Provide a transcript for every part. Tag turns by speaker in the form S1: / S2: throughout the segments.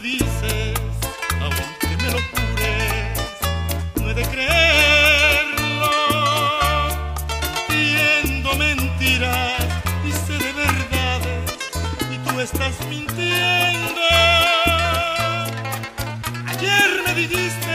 S1: dices, aunque me lo jures, no he de creerlo. Tiendo mentiras y sé de verdades y tú estás mintiendo. Ayer me dijiste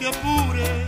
S1: pure.